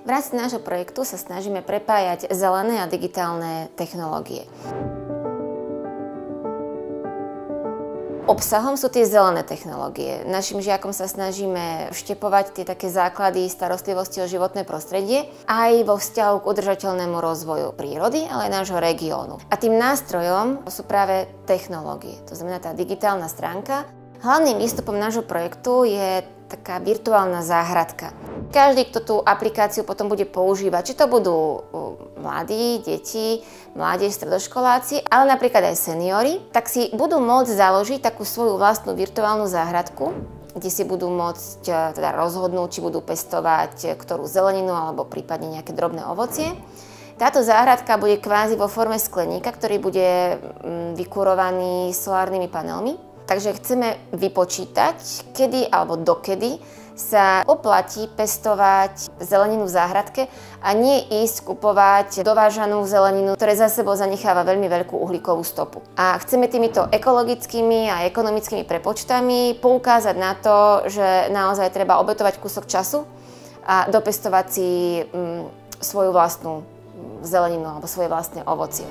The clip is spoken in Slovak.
V rámci nášho projektu sa snažíme prepájať zelené a digitálne technológie. Obsahom sú tie zelené technológie. Našim žiakom sa snažíme vštepovať tie také základy starostlivosti o životné prostredie aj vo vzťahu k udržateľnému rozvoju prírody, ale aj nášho regiónu. A tým nástrojom sú práve technológie, to znamená tá digitálna stránka. Hlavným výstupom nášho projektu je taká virtuálna záhradka. Každý, kto tú aplikáciu potom bude používať, či to budú mladí, deti, mládež, stredoškoláci, ale napríklad aj seniory, tak si budú môcť založiť takú svoju vlastnú virtuálnu záhradku, kde si budú môcť e, teda rozhodnúť, či budú pestovať ktorú zeleninu alebo prípadne nejaké drobné ovocie. Táto záhradka bude kvázi vo forme skleníka, ktorý bude vykurovaný solárnymi panelmi. Takže chceme vypočítať, kedy alebo dokedy sa oplatí pestovať zeleninu v záhradke a nie ísť kupovať dovážanú zeleninu, ktoré za sebou zanecháva veľmi veľkú uhlíkovú stopu. A chceme týmito ekologickými a ekonomickými prepočtami poukázať na to, že naozaj treba obetovať kúsok času a dopestovať si mm, svoju vlastnú zeleninu alebo svoje vlastné ovocie.